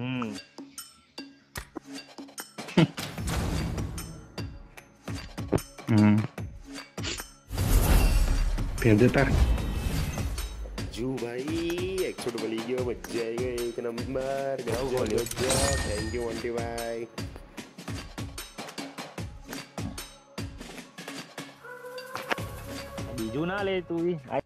Hmm. hmm. Pede tar. Jubai, ekspor beli yo, bajai gue, kena mbar, gak usah lihat gue. Thank you, one divide. Juna le tuh, eh.